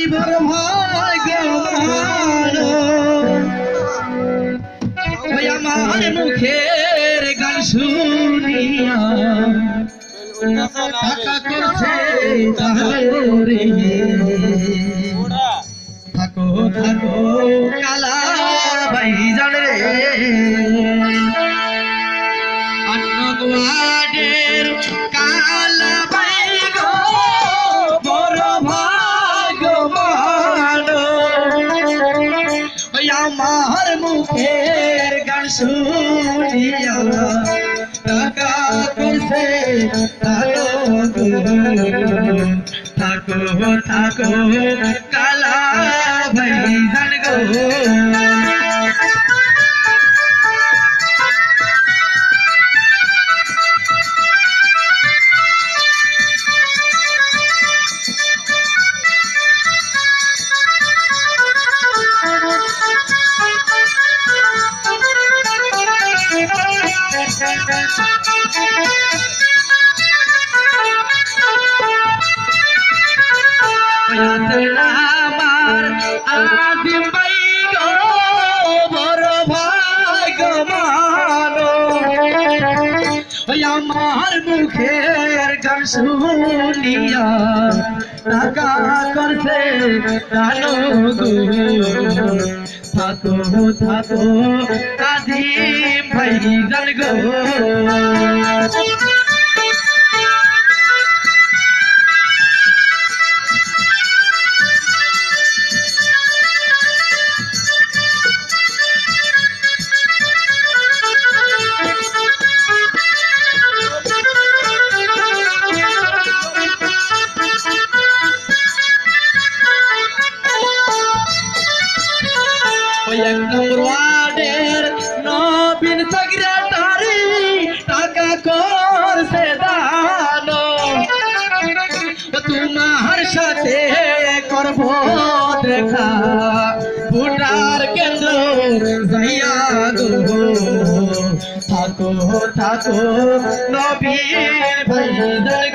যাইবার ভাগ্যবান ওই আমার মুখের গান শুনিয়া টাকা করছে তাহলে থাকো থাকো কালা ভাই জানে রে। মুখের টাকা করছে থাকো থাকো থাকো কালা ভাই জান গো আমার আদিম ভাই গো বড় কানো থাকো থাকো भाई गान থাকো থাকো নবীন ভাই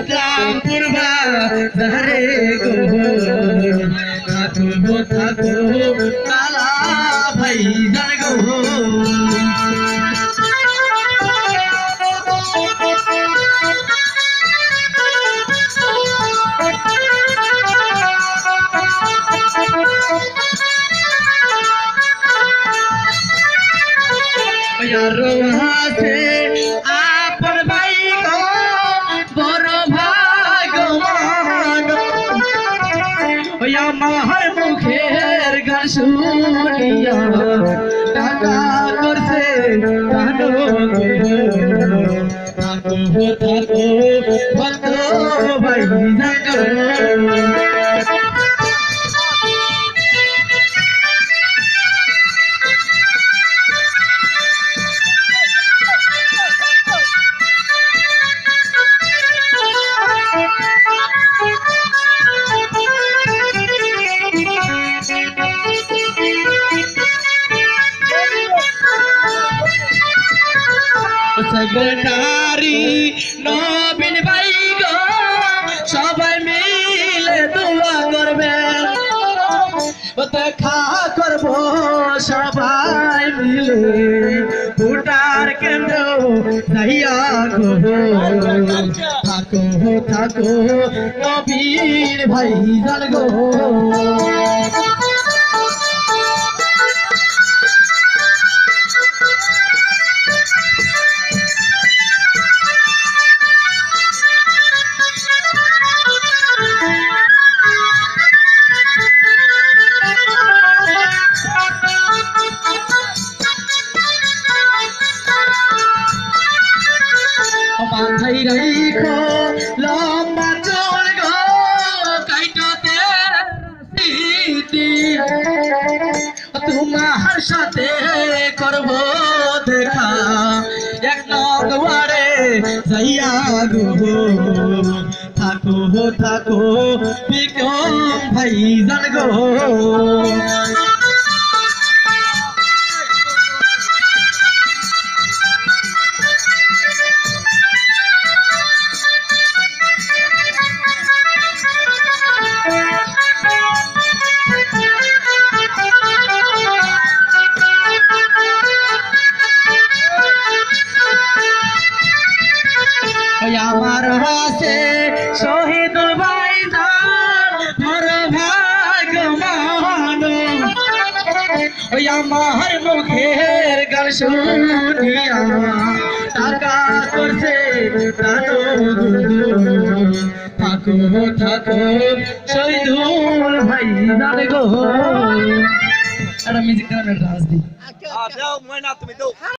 ইসলামপুর বাজারে গো থাকব থাকো থাকো নবীন ভাই গো, সবাই মিলে দোয়া করবে। দেখা করব সবাই মিলে। ভোটার কেন্দ্র যাইয়া গো। থাকো থাকো, নবীন ভাই জান নগবারে যাইয়া গো থাকো থাকো বিকম ভাই জান গো আমার মুখের গান শুনিয়া টাকা করছে থাকো থাকো শহীদুল ভাই জান গো। একটা মিউজিক গানের রাজ দিই। Ah, não, não é nada, me deu.